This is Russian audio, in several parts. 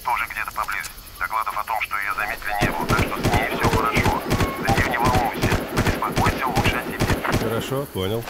тоже где-то поблизости. Докладов о том, что ее заметили, не было, так что с ней все хорошо. За нее не волнуйся. Побеспокойся лучше о себе. Хорошо, понял.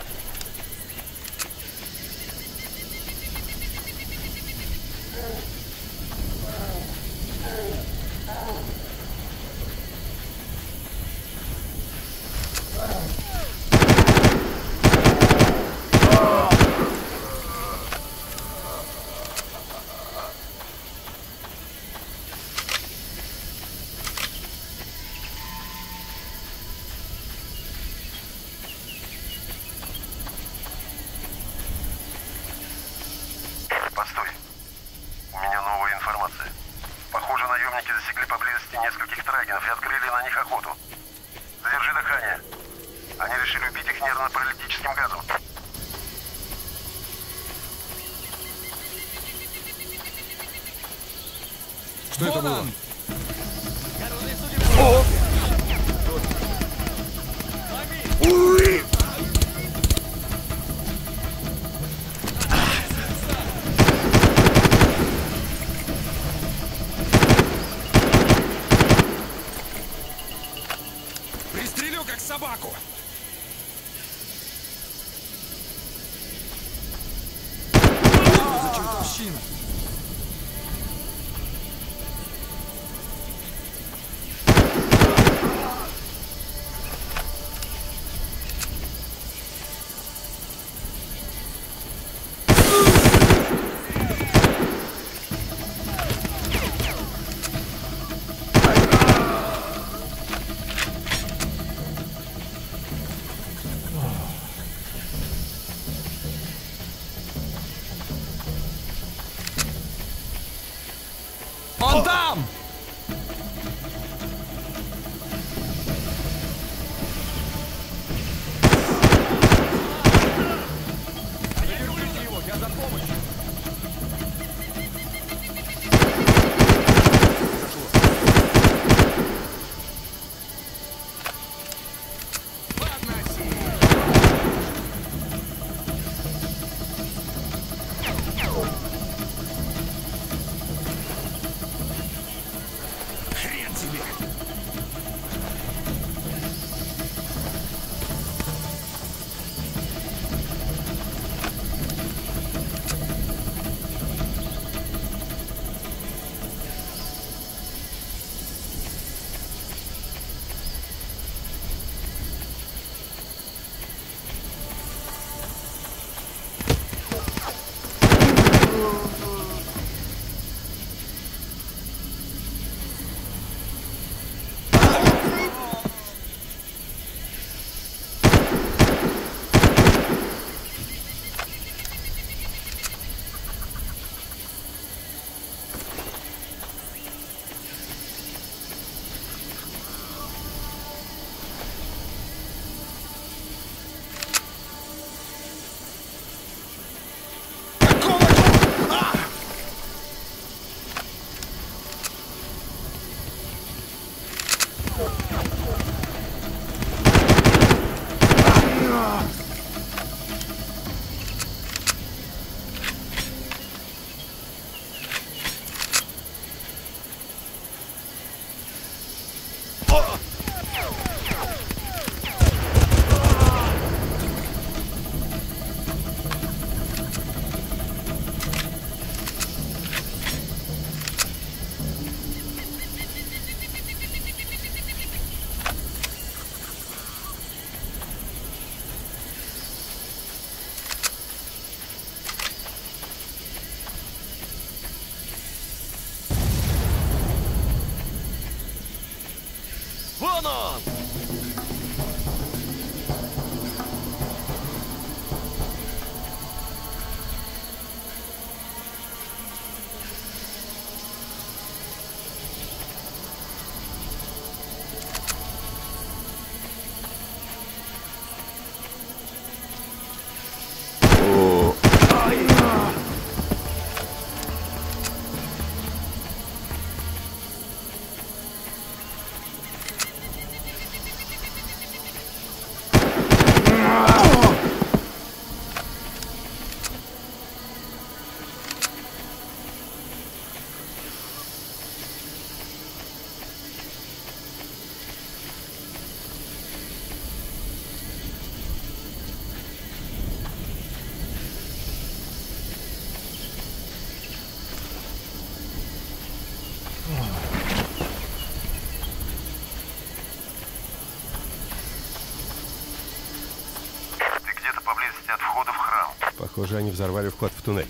Похоже, они взорвали вход в туннель.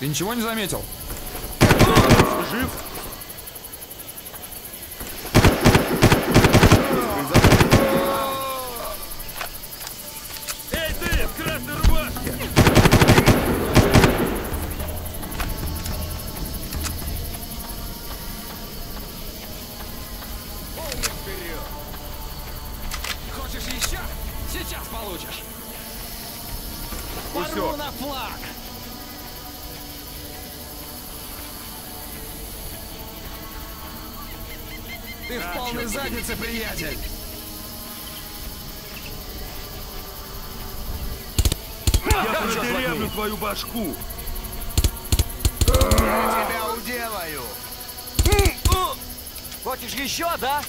Ты ничего не заметил? Жив? Заднице, приятель! Я продырявлю твою башку! Тебя уделаю! Хочешь еще, да?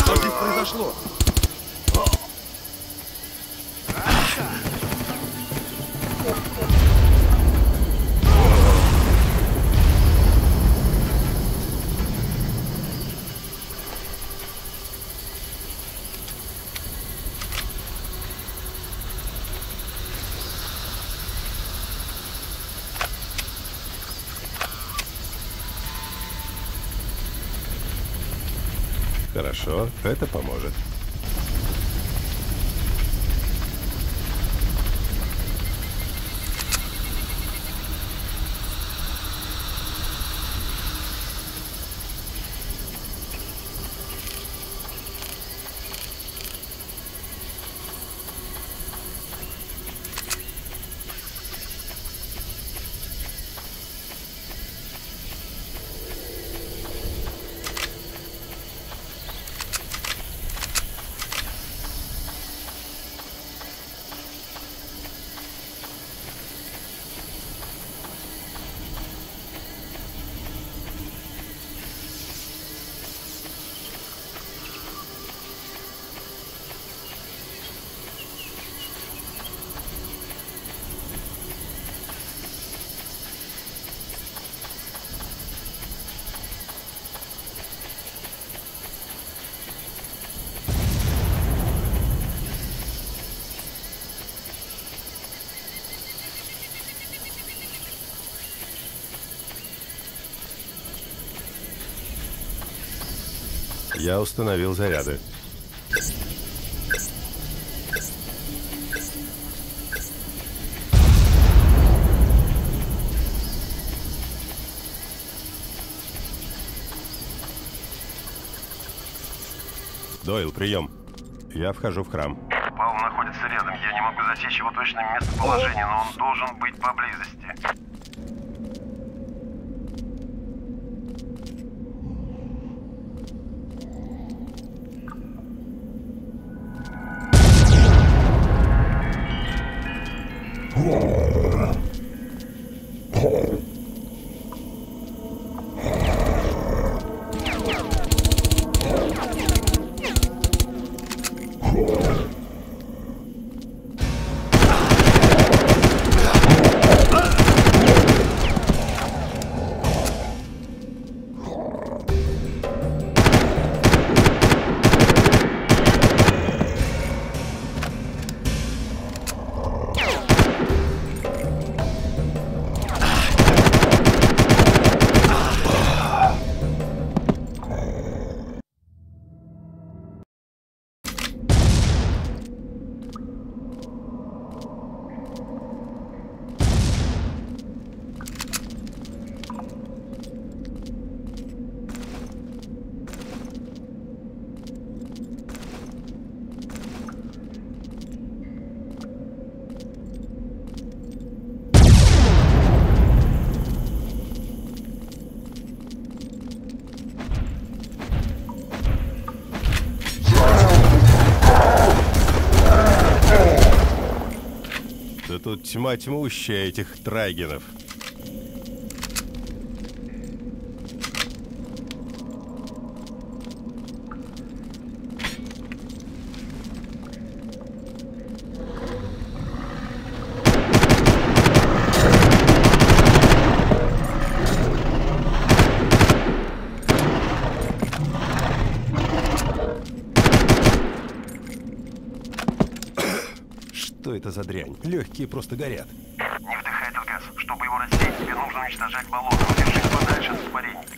Что здесь произошло? Хорошо, это поможет. Я установил заряды. Дойл, прием. Я вхожу в храм. Павел находится рядом. Я не могу засечь его точное местоположение, но он должен быть поблизости. Тут тьма тьмущая этих трайгенов. Что это за дрянь? Легкие просто горят. Не вдыхай этот газ. Чтобы его рассеять, тебе нужно уничтожать болото. Держись подальше от испарений.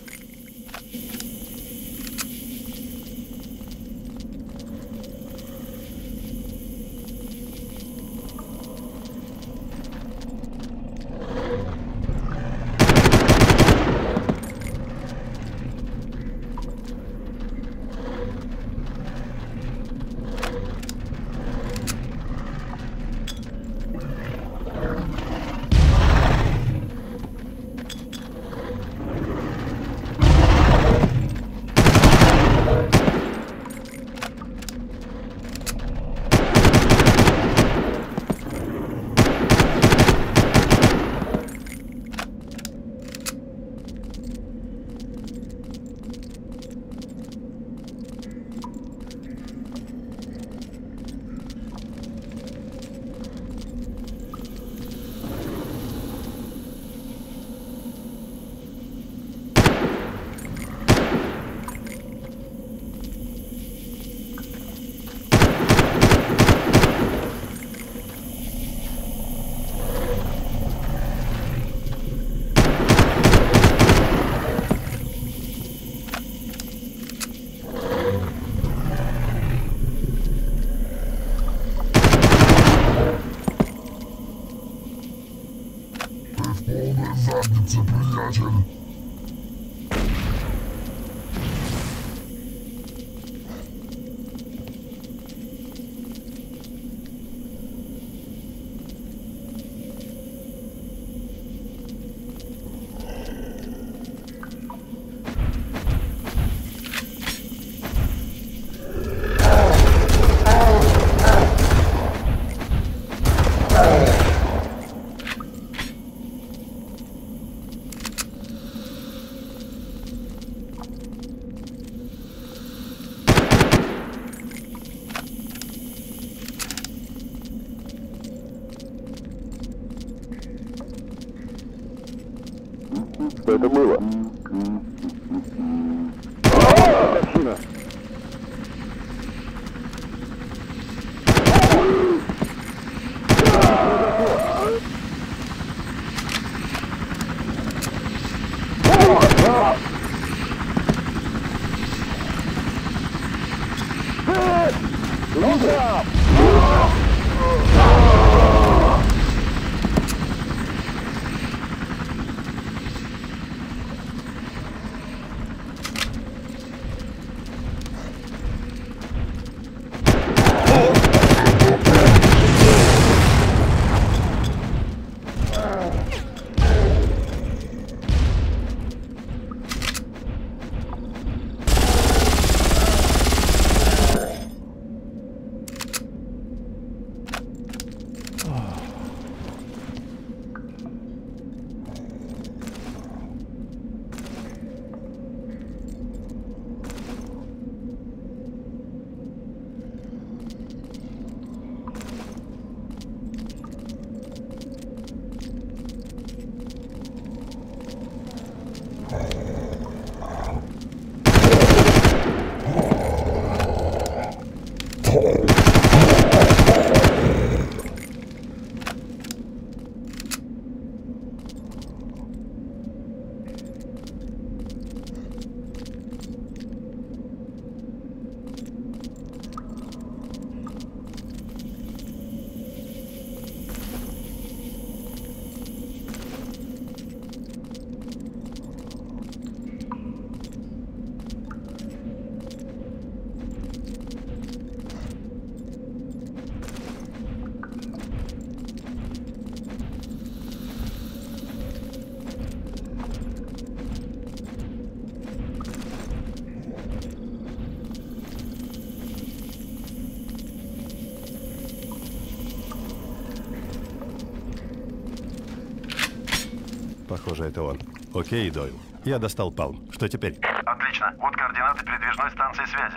zabił cię, przyjaciel. это было. Картина. Look out! Похоже, это он. Окей, Дойл. Я достал палм. Что теперь? Отлично. Вот координаты передвижной станции связи.